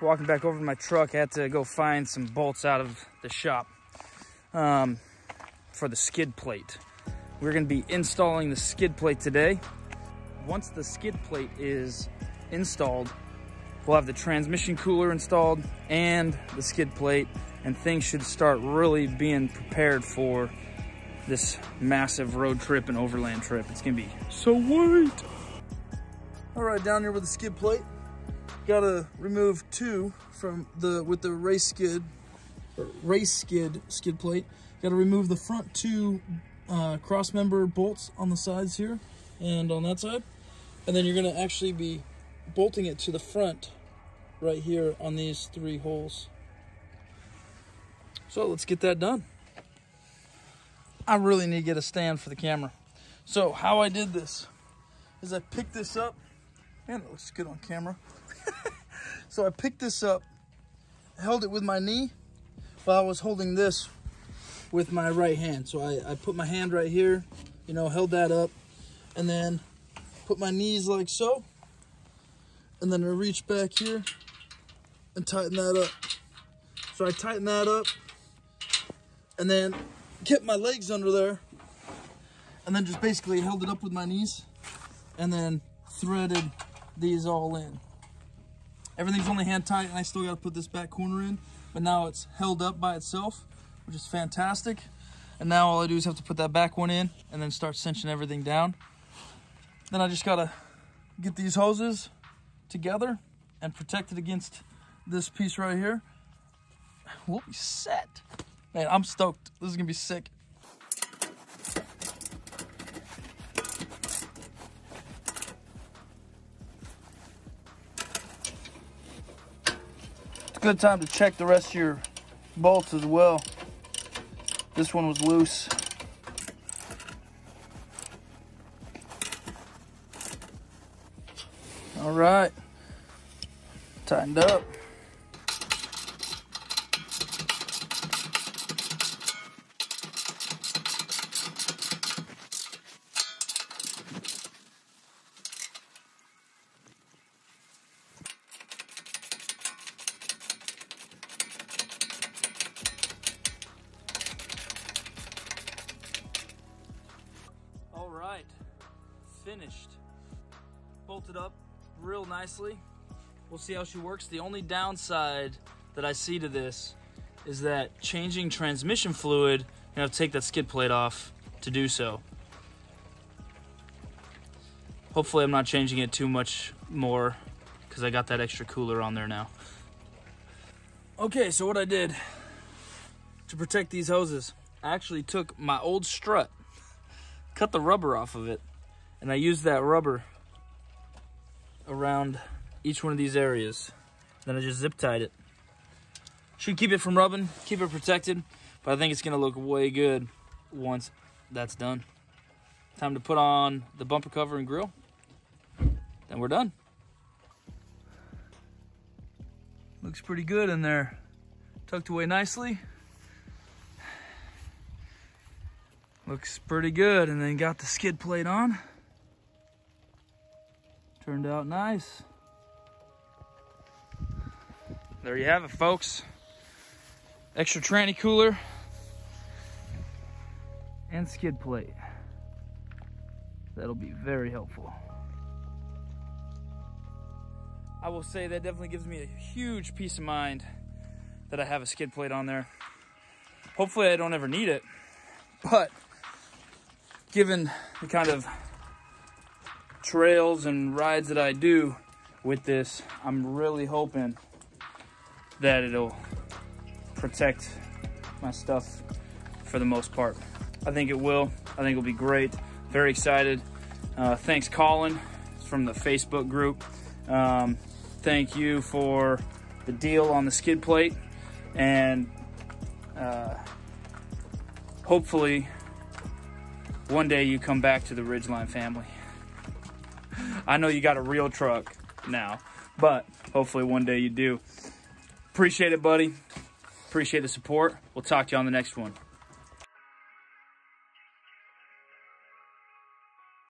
walking back over to my truck. I had to go find some bolts out of the shop um, for the skid plate. We're gonna be installing the skid plate today. Once the skid plate is installed, we'll have the transmission cooler installed and the skid plate and things should start really being prepared for this massive road trip and overland trip. It's gonna be so white. All right, down here with the skid plate. Gotta remove two from the, with the race skid, race skid skid plate. Gotta remove the front two uh, cross member bolts on the sides here and on that side. And then you're gonna actually be bolting it to the front right here on these three holes. So let's get that done. I really need to get a stand for the camera. So how I did this is I picked this up, and it looks good on camera. So I picked this up, held it with my knee while I was holding this with my right hand. So I, I put my hand right here, you know, held that up, and then put my knees like so, and then I reach back here and tighten that up. So I tighten that up, and then kept my legs under there and then just basically held it up with my knees and then threaded these all in. Everything's only hand tight and I still got to put this back corner in, but now it's held up by itself, which is fantastic. And now all I do is have to put that back one in and then start cinching everything down. Then I just got to get these hoses together and protect it against this piece right here. We'll be set. Man, I'm stoked. This is gonna be sick. Good time to check the rest of your bolts as well. This one was loose. All right, tightened up. All right, finished. Bolted up real nicely. We'll see how she works. The only downside that I see to this is that changing transmission fluid, you have to take that skid plate off to do so. Hopefully I'm not changing it too much more because I got that extra cooler on there now. Okay, so what I did to protect these hoses, I actually took my old strut cut the rubber off of it and I used that rubber around each one of these areas. Then I just zip tied it. Should keep it from rubbing, keep it protected, but I think it's gonna look way good once that's done. Time to put on the bumper cover and grill. Then we're done. Looks pretty good in there. Tucked away nicely. Looks pretty good. And then got the skid plate on. Turned out nice. There you have it, folks. Extra tranny cooler and skid plate. That'll be very helpful. I will say that definitely gives me a huge peace of mind that I have a skid plate on there. Hopefully I don't ever need it, but given the kind of trails and rides that I do with this, I'm really hoping that it'll protect my stuff for the most part. I think it will. I think it'll be great. Very excited. Uh, thanks, Colin, from the Facebook group. Um, thank you for the deal on the skid plate. And uh, hopefully, one day you come back to the Ridgeline family. I know you got a real truck now, but hopefully one day you do. Appreciate it, buddy. Appreciate the support. We'll talk to you on the next one.